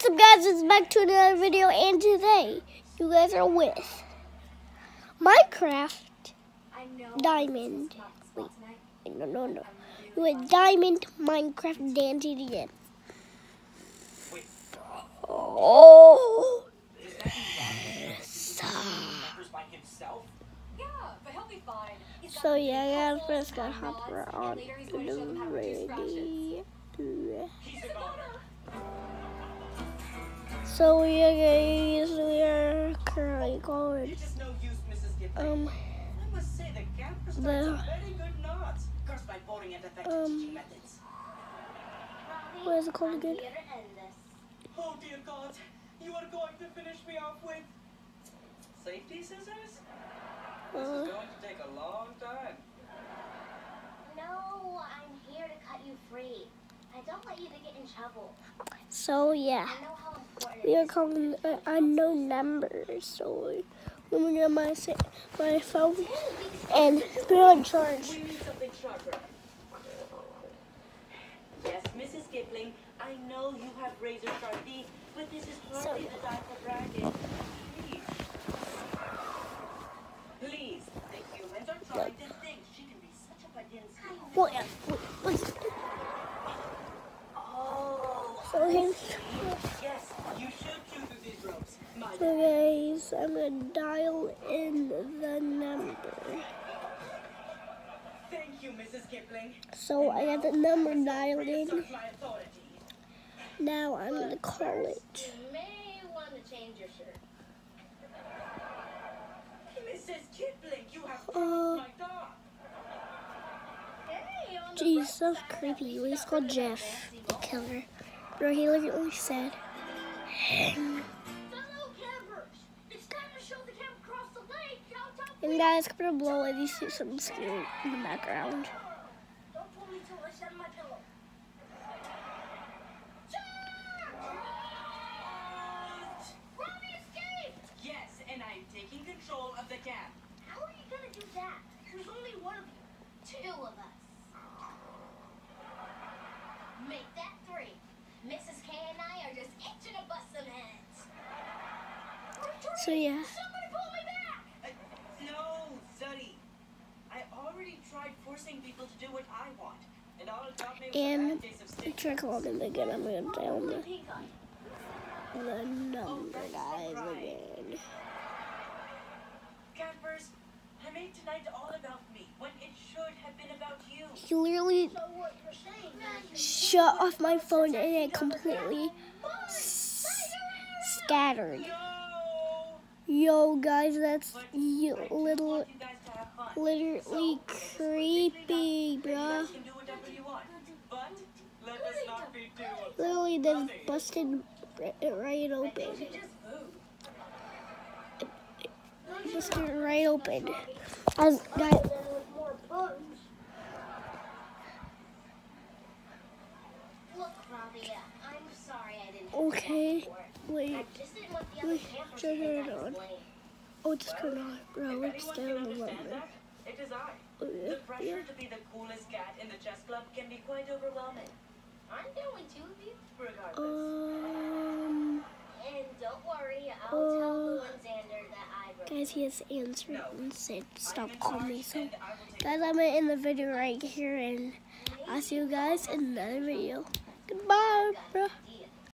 What's up guys, it's back to another video and today you guys are with Minecraft Diamond. Wait, no, no, no. With Diamond Minecraft dancing again. Oh. So yeah, guys, first got Hopper on the ready. So yeah, guys, we are currently going. Um, the um, what is it called again? Oh dear God, you are going to finish me off with safety scissors? This is going to take a long time. No, I'm here to cut you free. I don't want you to get in trouble. so yeah, I know how important we are calling uh, unknown numbers. So let me get my my phone and put it on charge. We something sharper. Yes, Mrs. Kipling, I know you have razor sharp teeth, but this is hardly the time for bragging. Please. Please, the humans are trying to think she can be such a patinski. Well, yeah, wait, wait. Oh, So here's yes, you should chew these ropes. My so guys, I'm gonna dial in the number. Thank you, Mrs. Kipling. So I got the number dialed in. Reassert my authority. Now I'm gonna call it. You may want to change your shirt. Mrs. Kipling, you have Uh, my dog. Hey, on Jeez, so creepy. we He's called Jeff, the killer. Bro, he literally said. Fellow campers, it's time to show the camp across the lake how tough And we guys, come to blow and you see something scary in the background. are. Don't pull me till I set my pillow. Robbie escaped! Yes, and I'm taking control of the camp. How are you gonna do that? There's only one of you. Two of us. Make that three. Mrs. K and I are just itching to bust some heads. So yeah, Somebody pull me back! Uh, no, Zuddy. I already tried forcing people to do what I want. And all it got me was a And bad case uh, of to stick. check on him again, I'm gonna dial the, the number guys again. Campers, I made tonight all about me when it should have been about you. He literally So what you're saying is shut off my phone and it completely s- scattered. Yo, guys, that's But y- I do little, want you guys to have fun. literally creepy, You bruh. guys can do whatever you want. But let us not be too Literally, this busted r- right open. you just moved. Busted right open. As guys, with more bugs. Look, Robbie, I'm sorry I didn't okay, it. Wait. I just didn't want the other Wait, turn it on. lame. Oh, just turn on, bro. If It's anyone down can the understand number. it is I. Oh, The pressure yeah. to be the coolest cat in the chess club can be quite overwhelming. Aren't there only two of you? Regardless. Um, And don't worry, I'll tell Uh, Lou and Xander that I wrote guys, he has answered and said, stop calling me. So, and I will take guys, I'm gonna end the video right here, and I'll see you guys in another video. Goodbye, bro.